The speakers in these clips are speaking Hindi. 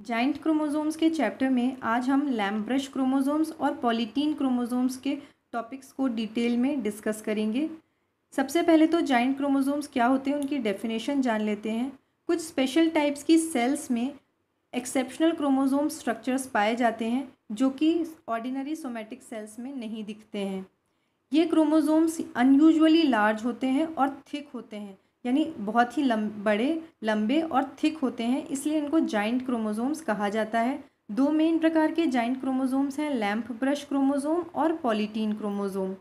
जाइंट क्रोमोसोम्स के चैप्टर में आज हम लैम्ब्रश क्रोमोसोम्स और पॉलीटीन क्रोमोसोम्स के टॉपिक्स को डिटेल में डिस्कस करेंगे। सबसे पहले तो जाइंट क्रोमोसोम्स क्या होते हैं, उनकी डेफिनेशन जान लेते हैं। कुछ स्पेशल टाइप्स की सेल्स में एक्सेप्शनल क्रोमोसोम स्ट्रक्चर्स पाए जाते हैं, जो कि ऑर्डिनरी सोमेटिक सेल्स में नहीं दिखते हैं। ये क्रोमोसोम्स अनयूजुअली लार्ज होते हैं और थिक होते हैं। यानी बहुत ही लम बड़े, लंबे और थिक होते हैं, इसलिए इनको जाइंट क्रोमोजोम्स कहा जाता है। दो मेन प्रकार के जाइंट क्रोमोजोम्स हैं लैम्प ब्रश क्रोमोजोम और पॉलीटीन क्रोमोजोम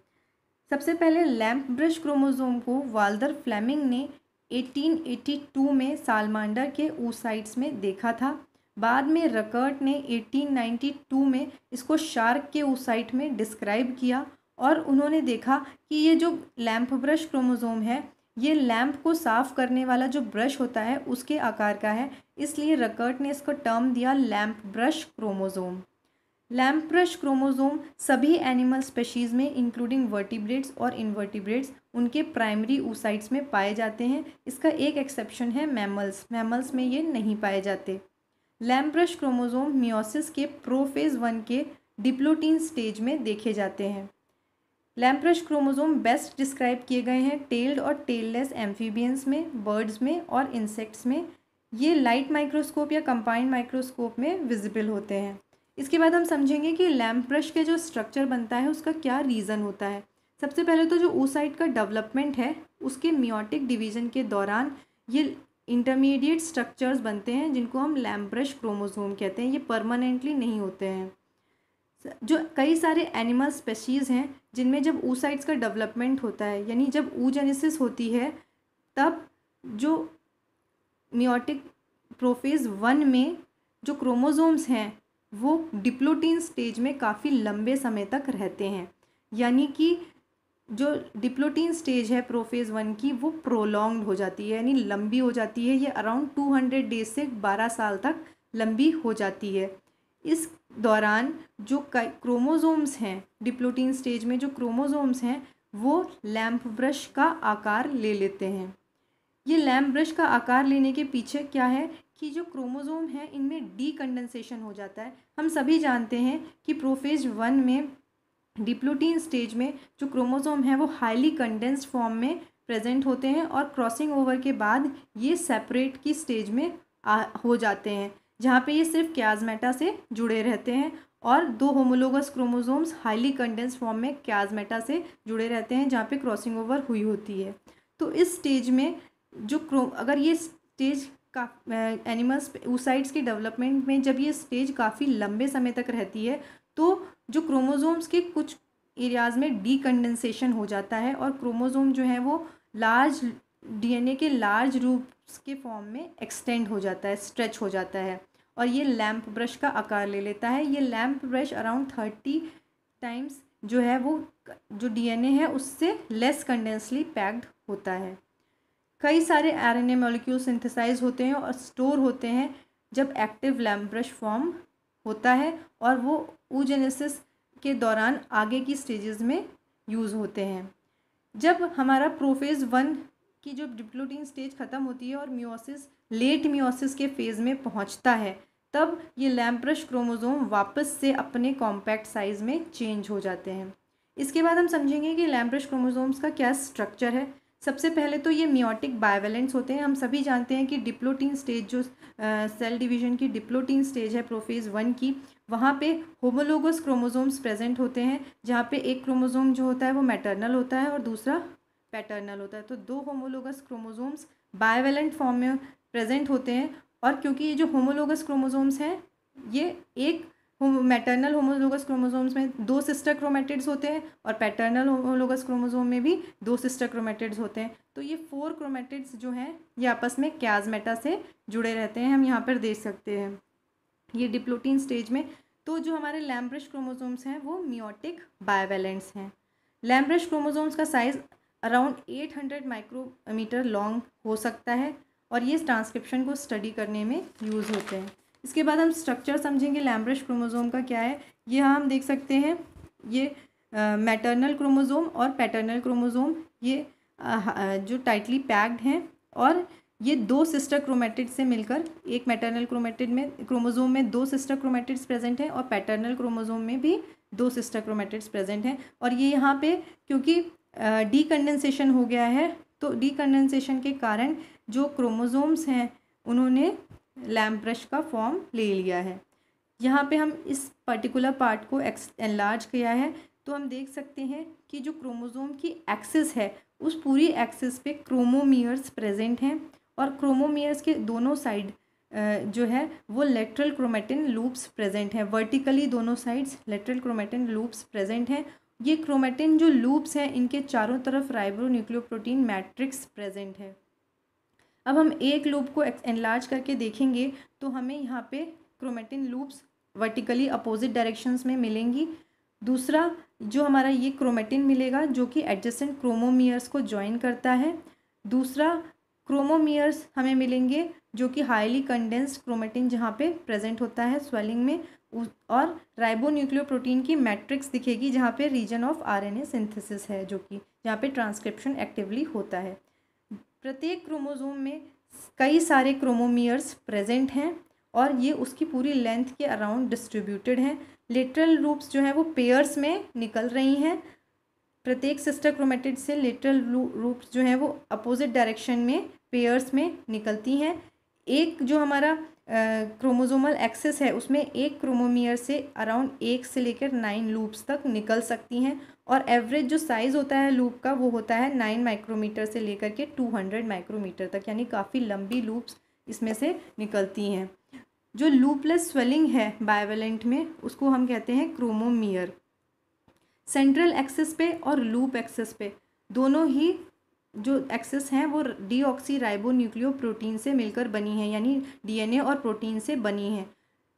सबसे पहले लैम्प ब्रश क्रोमोजोम को वाल्दर फ्लेमिंग ने 1882 में सालमांडर के ऊसाइट्स में देखा था। बाद में रकर्ट ने 1892 में इसको शार्क के ऊसाइट में डिस्क्राइब किया और उन्होंने देखा कि ये जो लैम्प ब्रश क्रोमोजोम है ये लैम्प को साफ़ करने वाला जो ब्रश होता है, उसके आकार का है। इसलिए रकर्ट ने इसको टर्म दिया lamp brush chromosome lamp brush chromosome सभी एनिमल स्पेशीज़ में, इंक्लूडिंग वर्टिब्रेट्स और इनवर्टिब्रेट्स, उनके प्राइमरी ऊसाइट्स में पाए जाते हैं। इसका एक एक्सेप्शन है मैमल्स। मैमल्स में ये नहीं पाए जाते। लैम्प ब्रश क्रोमोज़ोम मियोसिस के प्रोफेज वन के डिप्लोटीन स्टेज में देखे जाते हैं। लैम्प्रश क्रोमोजोम बेस्ट डिस्क्राइब किए गए हैं टेल्ड और टेललेस एम्फीबियंस में बर्ड्स में और इंसेक्ट्स में। ये लाइट माइक्रोस्कोप या कंपाइंड माइक्रोस्कोप में विजिबल होते हैं। इसके बाद हम समझेंगे कि लैम्प ब्रश के जो स्ट्रक्चर बनता है, उसका क्या रीज़न होता है। सबसे पहले तो जो ऊसाइट का डेवलपमेंट है, उसके मियोटिक डिवीज़न के दौरान ये इंटरमीडिएट स्ट्रक्चर्स बनते हैं, जिनको हम लैम्प ब्रश क्रोमोसोम कहते हैं। ये परमानेंटली नहीं होते हैं। जो कई सारे एनिमल स्पेशीज़ हैं जिनमें जब ऊसाइट्स का डेवलपमेंट होता है, यानी जब ऊ ऊजेनेसिस होती है, तब जो मियोटिक प्रोफेज वन में जो क्रोमोसोम्स हैं, वो डिप्लोटीन स्टेज में काफ़ी लंबे समय तक रहते हैं। यानी कि जो डिप्लोटीन स्टेज है प्रोफेज वन की, वो प्रोलॉन्ग हो जाती है, यानी लंबी हो जाती है, ये अराउंड टू हंड्रेड डेज़ से बारह साल तक लंबी हो जाती है। इस दौरान जो क्रोमोसोम्स हैं डिप्लोटीन स्टेज में जो क्रोमोसोम्स हैं वो लैम्प ब्रश का आकार ले लेते हैं। ये लैम्प ब्रश का आकार लेने के पीछे क्या है कि जो क्रोमोसोम है इनमें डी कंडेंसेशन हो जाता है। हम सभी जानते हैं कि प्रोफेज वन में डिप्लोटीन स्टेज में जो क्रोमोसोम है वो हाईली कंडेंस्ड फॉर्म में प्रेजेंट होते हैं और क्रॉसिंग ओवर के बाद ये सेपरेट की स्टेज में आ, हो जाते हैं। जहाँ पे ये सिर्फ़ क्याजमेटा से जुड़े रहते हैं और दो homologous chromosomes highly condense form में क्याजमेटा से जुड़े रहते हैं, जहाँ पे क्रॉसिंग ओवर हुई होती है। तो इस स्टेज में जो क्रो अगर ये स्टेज का एनिमल्स ऊसाइड्स के डेवलपमेंट में जब ये स्टेज काफ़ी लंबे समय तक रहती है तो जो क्रोमोसोम्स के कुछ एरियाज़ में डीकंडेंसेशन हो जाता है और क्रोमोसोम जो है वो लार्ज डीएनए के लार्ज रूप्स के फॉर्म में एक्सटेंड हो जाता है स्ट्रेच हो जाता है। और ये लैम्प ब्रश का आकार ले लेता है। ये lampbrush around thirty times जो है वो जो डीएनए है उससे लेस कंडेंसली पैक्ड होता है। कई सारे आरएनए मॉलिक्यूल सिंथेसाइज होते हैं और स्टोर होते हैं जब एक्टिव लैम्प ब्रश फॉर्म होता है और वो ऊजेनेसिस के दौरान आगे की स्टेजेस में यूज़ होते हैं। जब हमारा प्रोफेज वन की जो डिप्लोटीन स्टेज ख़त्म होती है और म्योसिस लेट म्योसिस के फ़ेज़ में पहुँचता है, तब ये लैम्प्रश क्रोमोज़ोम वापस से अपने कॉम्पैक्ट साइज़ में चेंज हो जाते हैं। इसके बाद हम समझेंगे कि लैम्प्रश क्रोमोज़ोम्स का क्या स्ट्रक्चर है। सबसे पहले तो ये मियोटिक बायोवेलेंट्स होते हैं। हम सभी जानते हैं कि डिप्लोटीन स्टेज जो सेल डिवीज़न की डिप्लोटीन स्टेज है प्रोफेज वन की, वहाँ पे होमोलोगस क्रोमोसोम्स प्रेजेंट होते हैं, जहाँ पे एक क्रोमोसोम जो होता है वो मैटरनल होता है और दूसरा पैटर्नल होता है। तो दो होमोलोगस क्रोमोजोम्स बायोवेलेंट फॉर्म में प्रेजेंट होते हैं और क्योंकि ये जो होमोलोगस क्रोमोजोम्स हैं, ये एक मैटर्नल होमोलोगस क्रोमोजोम्स में दो सिस्टर क्रोमेटिड्स होते हैं और पैटर्नल होमोलोगस क्रोमोजोम में भी दो सिस्टर क्रोमेटिड्स होते हैं। तो ये फोर क्रोमेटिड्स जो हैं, ये आपस में क्याजमेटा से जुड़े रहते हैं, हम यहाँ पर देख सकते हैं। ये डिप्लोटीन स्टेज में तो जो हमारे लैम्ब्रिश क्रोमोजोम्स हैं, वो मियोटिक बायोवेलेंट्स हैं। लैम्ब्रिश क्रोमोजोम्स का size around eight hundred micrometre long हो सकता है और ये ट्रांसक्रिप्शन को स्टडी करने में यूज़ होते हैं। इसके बाद हम स्ट्रक्चर समझेंगे लैम्ब्रिश क्रोमोज़ोम का क्या है। ये हम देख सकते हैं, ये मैटरनल क्रोमोज़ोम और पैटर्नल क्रोमोज़ोम ये जो टाइटली पैक्ड हैं और ये दो सिस्टर क्रोमेटिड से मिलकर, एक मैटरनल क्रोमेटिड में क्रोमोजोम में दो सिस्टर क्रोमेटिड्स प्रेजेंट हैं और पैटर्नल क्रोमोजोम में भी दो सिस्टर क्रोमेटिड्स प्रेजेंट हैं। और ये यहाँ पे, क्योंकि डी कंडेंसेशन हो गया है तो डी के कारण जो क्रोमोजोम्स हैं, उन्होंने लैम्प ब्रश का फॉर्म ले लिया है। यहाँ पे हम इस पर्टिकुलर पार्ट को एक्स एनलार्ज किया है तो हम देख सकते हैं कि जो क्रोमोजोम की एक्सिस है, उस पूरी एक्सिस पे क्रोमोमियर्स प्रेजेंट हैं और क्रोमोमियर्स के दोनों साइड जो है, वो लेटरल क्रोमेटिन लूप्स प्रेजेंट हैं। वर्टिकली दोनों sides lateral chromatin loops present हैं ये क्रोमेटिन जो लूप्स हैं, इनके चारों तरफ़ राइबो न्यूक्लियोप्रोटीन मैट्रिक्स प्रेजेंट है। अब हम एक लूप को एनलार्ज करके देखेंगे तो हमें यहाँ पे chromatin loops vertically opposite directions में मिलेंगी। दूसरा, जो हमारा ये क्रोमेटिन मिलेगा, जो कि एडजस्टेंट क्रोमोमियर्स को ज्वाइन करता है। दूसरा क्रोमोमियर्स हमें मिलेंगे, जो कि हाईली कंडेंस्ड क्रोमेटिन जहाँ पे प्रेजेंट होता है स्वेलिंग में। और राइबो प्रोटीन की मैट्रिक्स दिखेगी जहाँ पे रीजन ऑफ़ आरएनए सिंथेसिस है जो कि, जहाँ पे ट्रांसक्रिप्शन एक्टिवली होता है। प्रत्येक क्रोमोजोम में कई सारे क्रोमोमियर्स प्रेजेंट हैं और ये उसकी पूरी लेंथ के अराउंड डिस्ट्रीब्यूटेड हैं। लिटरल रूप्स जो हैं वो पेयर्स में निकल रही हैं। प्रत्येक सिस्टर क्रोमेटिड से लेटरल रूप्स जो हैं वो अपोजिट डायरेक्शन में पेयर्स में निकलती हैं। एक जो हमारा क्रोमोजोमल एक्सेस है, उसमें एक क्रोमोमियर से अराउंड एक से लेकर नाइन लूप्स तक निकल सकती हैं और एवरेज जो साइज़ होता है लूप का, वो होता है नाइन माइक्रोमीटर से लेकर के टू हंड्रेड माइक्रोमीटर तक, यानी काफ़ी लंबी लूप्स इसमें से निकलती हैं। जो लूपलेस स्वेलिंग है बायोवेलेंट में, उसको हम कहते हैं क्रोमोमियर। सेंट्रल एक्सेस पे और लूप एक्सेस पे, दोनों ही जो एक्सेस हैं वो डीऑक्सी राइबो न्यूक्लियो प्रोटीन से मिलकर बनी है, यानी डीएनए और प्रोटीन से बनी है।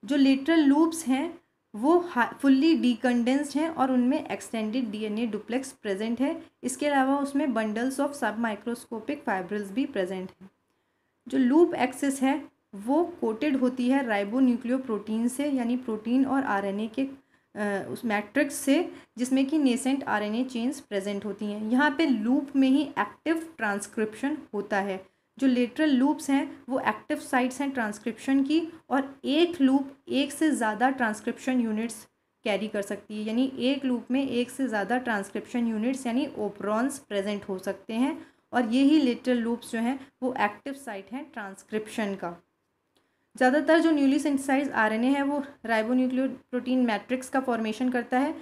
जो लेटरल लूप्स हैं, वो फुल्ली डीकंडेंस्ड हैं और उनमें एक्सटेंडेड डीएनए डुप्लेक्स प्रेजेंट है। इसके अलावा उसमें bundles of submicroscopic fibrils भी प्रेजेंट हैं। जो लूप एक्सेस है, वो कोटेड होती है राइबो न्यूक्लियो प्रोटीन से, यानी प्रोटीन और आरएनए के उस मैट्रिक्स से, जिसमें कि नेसेंट आरएनए चेन्स प्रेजेंट होती हैं। यहाँ पे लूप में ही एक्टिव ट्रांसक्रिप्शन होता है। जो लेटरल लूप्स हैं, वो एक्टिव साइट्स हैं ट्रांसक्रिप्शन की, और एक लूप एक से ज़्यादा ट्रांसक्रिप्शन यूनिट्स कैरी कर सकती है। यानी एक लूप में एक से ज़्यादा ट्रांसक्रिप्शन यूनिट्स यानी ओपरॉन्स प्रेजेंट हो सकते हैं। और यही लेटरल लूप्स जो हैं, वो एक्टिव साइट हैं ट्रांसक्रिप्शन का। ज़्यादातर जो न्यूली सिंथेसाइज आरएनए है, वो राइबोन्यूक्लियोप्रोटीन मैट्रिक्स का फॉर्मेशन करता है।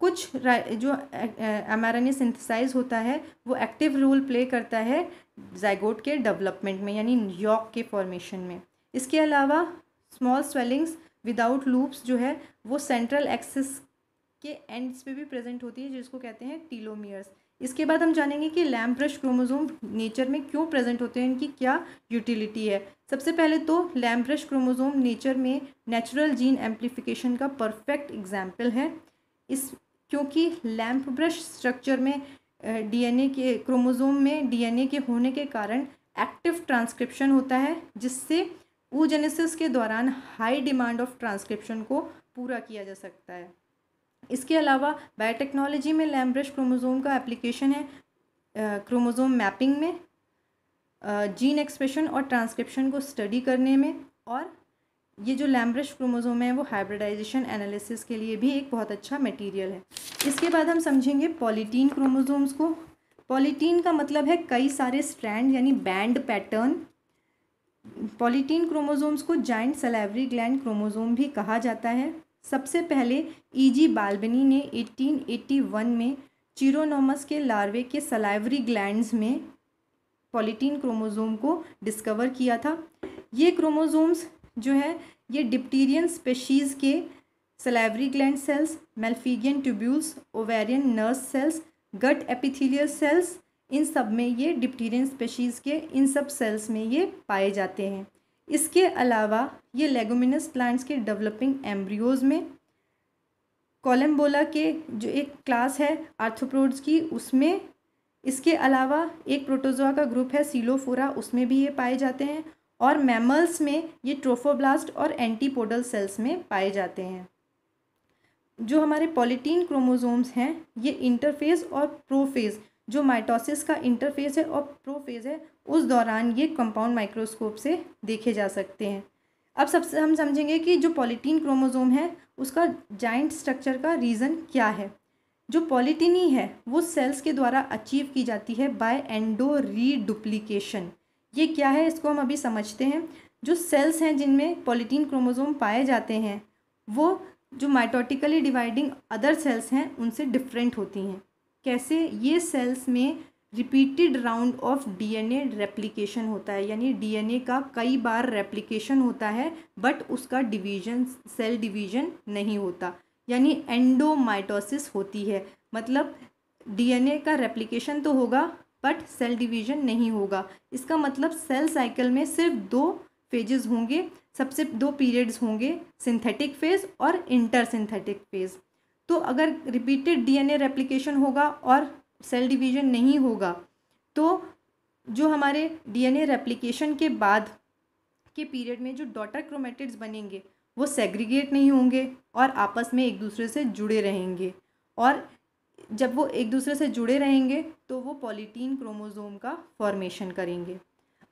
कुछ जो M R N A synthesize होता है, वो एक्टिव रोल प्ले करता है जाइगोट के डेवलपमेंट में, यानी यॉक के फॉर्मेशन में। इसके अलावा स्मॉल स्वेलिंग्स विदाउट लूप्स जो है, वो सेंट्रल एक्सिस के एंड्स पे भी प्रेजेंट होती है, जिसको कहते हैं टीलोमियर्स इसके बाद हम जानेंगे कि लैम्प ब्रश क्रोमोजोम नेचर में क्यों प्रेजेंट होते हैं, इनकी क्या यूटिलिटी है। सबसे पहले तो लैम्प ब्रश क्रोमोजोम नेचर में नेचुरल जीन एम्पलीफिकेशन का परफेक्ट एग्ज़ाम्पल है। इस, क्योंकि लैम्प ब्रश स्ट्रक्चर में डीएनए के क्रोमोजोम में डीएनए के होने के कारण एक्टिव ट्रांसक्रिप्शन होता है, जिससे ऊजेनेसिस के दौरान हाई डिमांड ऑफ़ ट्रांसक्रिप्शन को पूरा किया जा सकता है। इसके अलावा बायोटेक्नोलॉजी में लैम्ब्रश क्रोमोज़ोम का एप्लीकेशन है क्रोमोज़ोम मैपिंग में जीन एक्सप्रेशन और ट्रांसक्रिप्शन को स्टडी करने में, और ये जो लैम्ब्रश क्रोमोज़ोम है वो हाइब्रिडाइजेशन एनालिसिस के लिए भी एक बहुत अच्छा मटेरियल है। इसके बाद हम समझेंगे पॉलीटीन क्रोमोज़ोम्स को। पॉलीटीन का मतलब है कई सारे स्ट्रैंड यानी बैंड पैटर्न। पॉलीटीन क्रोमोज़ोम्स को जाइंट सलेवरी ग्लैंड क्रोमोज़ोम भी कहा जाता है। सबसे पहले ईजी बाल्बनी ने 1881 में चिरोनोमस के लार्वे के सलाइवरी ग्लैंड्स में पॉलिटीन क्रोमोज़ोम को डिस्कवर किया था। ये क्रोमोज़ोम्स जो है, ये डिप्टीरियन स्पेशीज़ के salivary gland cells malpighian tubules ovarian nurse cells gut epithelial cells इन सब में ये डिप्टीरियन स्पेशीज़ के, इन सब सेल्स में ये पाए जाते हैं। इसके अलावा ये लेगोमिनस प्लांट्स के डेवलपिंग एम्ब्रियोज में कोलम्बोला के जो एक क्लास है आर्थोप्रोड्स की, उसमें इसके अलावा एक प्रोटोजोआ का ग्रुप है सीलोफोरा उसमें भी ये पाए जाते हैं और मैमल्स में ये ट्रोफोब्लास्ट और एंटीपोडल सेल्स में पाए जाते हैं। जो हमारे पॉलिटीन क्रोमोजोम्स हैं, ये इंटरफेज और प्रोफेज जो माइटोसिस का इंटरफेज है और प्रोफेज है उस दौरान ये कंपाउंड माइक्रोस्कोप से देखे जा सकते हैं। अब सबसे हम समझेंगे कि जो पॉलीटीन क्रोमोजोम है, उसका जाइंट स्ट्रक्चर का रीज़न क्या है? जो पॉलीटिनी है वो सेल्स के द्वारा अचीव की जाती है बाय एंडो रीडुप्लीकेशन ये क्या है, इसको हम अभी समझते हैं। जो सेल्स हैं जिनमें पॉलीटीन क्रोमोजोम पाए जाते हैं, वो जो माइटोटिकली डिवाइडिंग अदर सेल्स हैं, उनसे डिफरेंट होती हैं। कैसे ये सेल्स में repeated round of DNA replication होता है, यानी डीएनए का कई बार रेप्लिकेशन होता है, बट उसका डिवीज़न, सेल डिवीज़न नहीं होता। यानी एंडोमाइटोसिस होती है। मतलब डीएनए का रेप्लिकेशन तो होगा, बट सेल डिवीज़न नहीं होगा। इसका मतलब सेल साइकिल में सिर्फ़ दो फेजेस होंगे, सबसे, दो पीरियड्स होंगे, सिंथेटिक फ़ेज़ और इंटर सिंथेटिक फ़ेज़। तो अगर रिपीटेड डीएनए रेप्लिकेशन होगा और सेल डिवीज़न नहीं होगा तो जो हमारे डीएनए रेप्लिकेशन के बाद के पीरियड में जो डॉटर क्रोमेटिड्स बनेंगे, वो सेग्रीगेट नहीं होंगे और आपस में एक दूसरे से जुड़े रहेंगे। और जब वो एक दूसरे से जुड़े रहेंगे तो वो पॉलीटीन क्रोमोज़ोम का फॉर्मेशन करेंगे।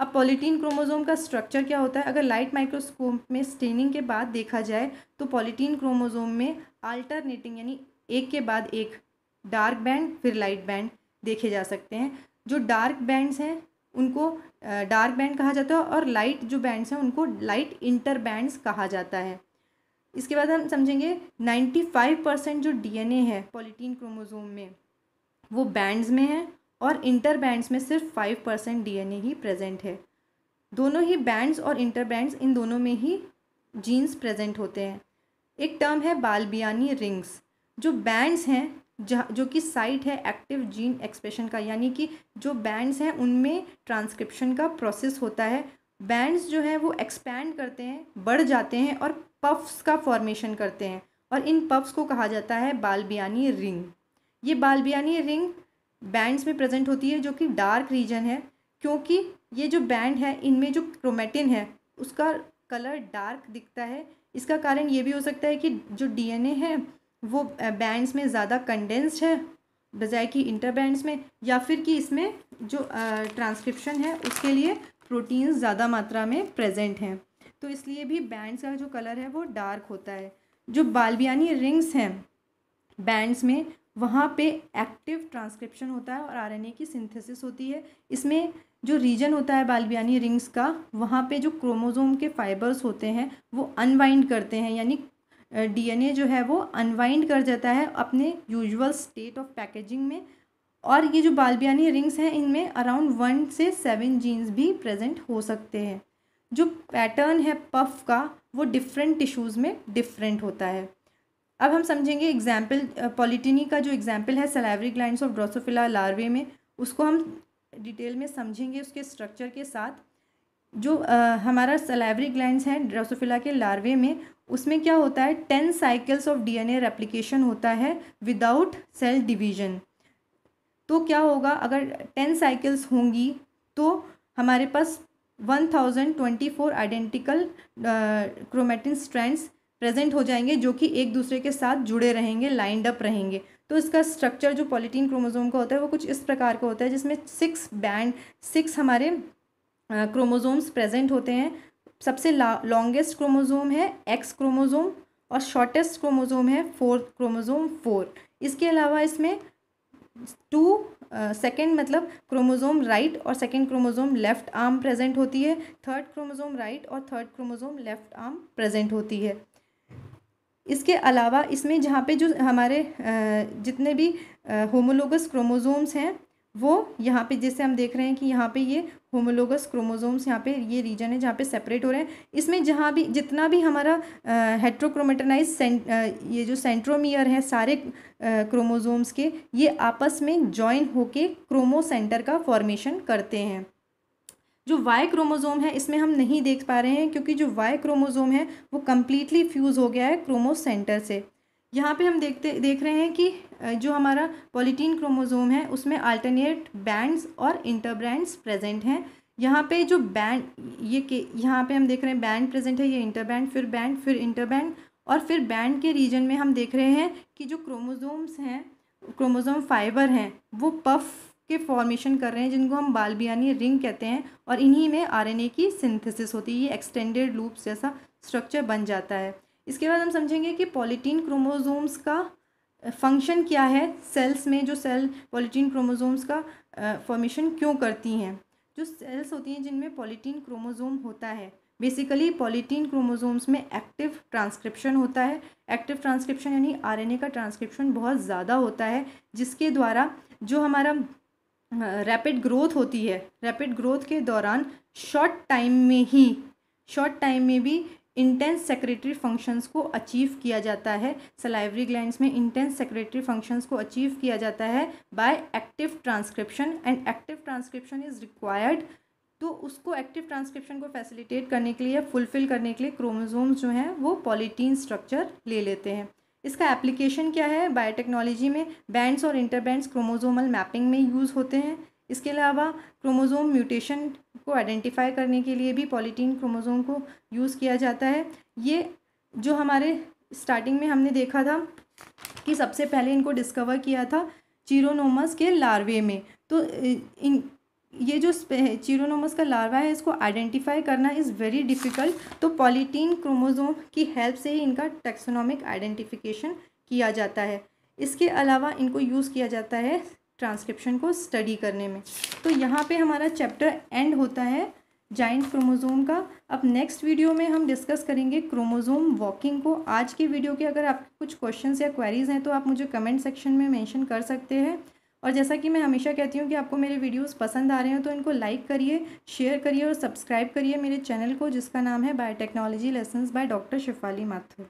अब पॉलीटीन क्रोमोज़ोम का स्ट्रक्चर क्या होता है? अगर लाइट माइक्रोस्कोप में स्टेनिंग के बाद देखा जाए तो पॉलीटीन क्रोमोज़ोम में अल्टरनेटिंग यानी एक के बाद एक डार्क बैंड, फिर लाइट बैंड देखे जा सकते हैं। जो डार्क बैंड्स हैं, उनको डार्क बैंड कहा जाता है और लाइट जो बैंड्स हैं, उनको लाइट इंटर बैंड्स कहा जाता है। इसके बाद हम समझेंगे नाइन्टी फाइव परसेंट जो डीएनए है पॉलीटीन क्रोमोजोम में, वो बैंड्स में है और इंटर बैंड्स में सिर्फ़ फाइव परसेंट डी ही प्रेजेंट है। दोनों ही बैंड्स और इंटर बैंड्स, इन दोनों में ही जीन्स प्रेजेंट होते हैं। एक टर्म है बालबियानी रिंग्स। जो बैंड्स हैं जहाँ, जो कि साइट है एक्टिव जीन एक्सप्रेशन का, यानी कि जो बैंड्स हैं उनमें ट्रांसक्रिप्शन का प्रोसेस होता है। बैंड्स जो हैं वो एक्सपैंड करते हैं, बढ़ जाते हैं और पफ्स का फॉर्मेशन करते हैं और इन पफ्स को कहा जाता है बालबियानी रिंग। ये बालबियानी रिंग बैंड्स में प्रेजेंट होती है जो कि डार्क रीजन है, क्योंकि ये जो बैंड है, इनमें जो क्रोमेटिन है, उसका कलर डार्क दिखता है। इसका कारण ये भी हो सकता है कि जो डीएनए है वो बैंड्स में ज़्यादा कंडेंस्ड है, बजाय कि इंटर बैंड्स में, या फिर कि इसमें जो ट्रांसक्रिप्शन है, उसके लिए प्रोटीन्स ज़्यादा मात्रा में प्रेजेंट हैं। तो इसलिए भी बैंड्स का जो कलर है वो डार्क होता है। जो बालबियानी रिंग्स हैं बैंड्स में, वहाँ पे एक्टिव ट्रांसक्रिप्शन होता है और आरएनए की सिंथेसिस होती है। इसमें जो रीजन होता है बालबियानी रिंग्स का, वहाँ पे जो क्रोमोजोम के फाइबर्स होते हैं, वो अनवाइंड करते हैं, यानी डीएनए जो है वो अनवाइंड कर जाता है अपने यूजुअल स्टेट ऑफ़ पैकेजिंग में। और ये जो बालबियानी रिंग्स हैं, इनमें अराउंड वन से सेवन जीन्स भी प्रेजेंट हो सकते हैं। जो पैटर्न है पफ का, वो डिफरेंट टिश्यूज़ में डिफरेंट होता है। अब हम समझेंगे एग्ज़ाम्पल पॉलिटिनी का जो एग्ज़ाम्पल है salivary glands of Drosophila larvae में, उसको हम डिटेल में समझेंगे उसके स्ट्रक्चर के साथ। जो आ, हमारा सलाइवरी ग्लैंड्स हैं ड्रोसोफिला के लार्वे में उसमें क्या होता है? Ten cycles of DNA replication होता है विदाउट सेल डिवीज़न तो क्या होगा? अगर टेन साइकिल्स होंगी तो हमारे पास one thousand twenty four identical chromatin strands present हो जाएँगे जो कि एक दूसरे के साथ जुड़े रहेंगे लाइंड अप रहेंगे। तो इसका स्ट्रक्चर जो पॉलिटीन क्रोमोजोम का होता है वो कुछ इस प्रकार का होता है जिसमें सिक्स बैंड सिक्स हमारे क्रोमोजोम्स प्रेजेंट होते हैं। सबसे लॉन्गेस्ट क्रोमोजोम है एक्स क्रोमोजोम और शॉर्टेस्ट क्रोमोजोम है फोर्थ क्रोमोजोम फोर इसके अलावा इसमें टू सेकेंड uh, मतलब क्रोमोजोम राइट और second chromosome left arm present होती है। थर्ड क्रोमोजोम राइट और third chromosome left arm present होती है। इसके अलावा इसमें जहाँ पे जो हमारे जितने भी होमोलोगस क्रोमोजोम्स हैं वो यहाँ पे जैसे हम देख रहे हैं कि यहाँ पे ये होमोलोगस क्रोमोजोम्स यहाँ पे ये रीजन है जहाँ पे सेपरेट हो रहे हैं। इसमें जहाँ भी, जितना भी हमारा हेट्रोक्रोमेटनाइज ये जो सेंट्रोमियर है सारे क्रोमोजोम्स के, ये आपस में जॉइन होके क्रोमो सेंटर का फॉर्मेशन करते हैं। जो वाई क्रोमोजोम है, इसमें हम नहीं देख पा रहे हैं क्योंकि जो वाई क्रोमोजोम है, वो कम्प्लीटली फ्यूज़ हो गया है क्रोमो सेंटर से। यहाँ पे हम देखते, देख रहे हैं कि जो हमारा पॉलीटीन क्रोमोजोम है, उसमें अल्टरनेट बैंड्स और इंटरब्रैंड्स प्रेजेंट हैं। यहाँ पे जो बैंड ये के, यहाँ पे हम देख रहे हैं बैंड प्रेजेंट है, ये इंटरबैंड फिर बैंड फिर इंटरबैंड और फिर बैंड के रीजन में हम देख रहे हैं कि जो क्रोमोजोम्स हैं क्रोमोजोम फाइबर हैं, वो पफ के फॉर्मेशन कर रहे हैं, जिनको हम बालबियानी रिंग कहते हैं और इन्हीं में आरएनए की सिंथेसिस होती है। ये एक्सटेंडेड लूप्स जैसा स्ट्रक्चर बन जाता है। इसके बाद हम समझेंगे कि पॉलीटीन क्रोमोजोम्स का फ़ंक्शन क्या है सेल्स में, जो सेल पॉलीटीन क्रोमोजोम्स का फॉर्मेशन क्यों करती हैं। जो सेल्स होती हैं जिनमें पॉलीटीन क्रोमोजोम होता है बेसिकली पॉलीटीन क्रोमोजोम्स में एक्टिव ट्रांसक्रिप्शन होता है। एक्टिव ट्रांसक्रिप्शन यानी आरएनए का ट्रांसक्रिप्शन बहुत ज़्यादा होता है, जिसके द्वारा जो हमारा रैपिड ग्रोथ होती है रैपिड ग्रोथ के दौरान शॉर्ट टाइम में ही शॉर्ट टाइम में भी इंटेंस सेक्रेटरी फ़ंक्शंस को अचीव किया जाता है। सलाइवरी ग्लैंड्स में इंटेंस सेक्रेटरी फ़ंक्शंस को अचीव किया जाता है by active transcription and active transcription is required तो उसको एक्टिव ट्रांसक्रिप्शन को फैसिलिटेट करने के लिए फुलफ़िल करने के लिए क्रोमोजोम्स जो हैं, वो पॉलीटीन स्ट्रक्चर ले लेते हैं। इसका एप्लीकेशन क्या है? बायोटेक्नोलॉजी में बैंड्स और इंटरबैंड्स क्रोमोजोमल मैपिंग में यूज़ होते हैं। इसके अलावा क्रोमोजोम म्यूटेशन को आइडेंटिफाई करने के लिए भी पॉलीटीन क्रोमोजोम को यूज़ किया जाता है। ये जो हमारे स्टार्टिंग में हमने देखा था कि सबसे पहले इनको डिस्कवर किया था चीरोनोमस के लार्वे में। तो इन, ये जो चीरोनोमस का लार्वा है, इसको आइडेंटिफाई करना इज़ वेरी डिफ़िकल्ट। तो पॉलीटीन क्रोमोजोम की हेल्प से ही इनका टेक्सोनॉमिक आइडेंटिफिकेशन किया जाता है। इसके अलावा इनको यूज़ किया जाता है ट्रांसक्रिप्शन को स्टडी करने में। तो यहाँ पे हमारा चैप्टर एंड होता है जाइंट क्रोमोज़ोम का। अब नेक्स्ट वीडियो में हम डिस्कस करेंगे क्रोमोज़ोम वॉकिंग को। आज के वीडियो के अगर आपके कुछ क्वेश्चंस या क्वेरीज़ हैं तो आप मुझे कमेंट सेक्शन में मेंशन कर सकते हैं। और जैसा कि मैं हमेशा कहती हूँ कि आपको मेरे वीडियोस पसंद आ रहे हैं तो इनको लाइक करिए शेयर करिए और सब्सक्राइब करिए मेरे चैनल को, जिसका नाम है biotechnology lessons by doctor Shifali Mathur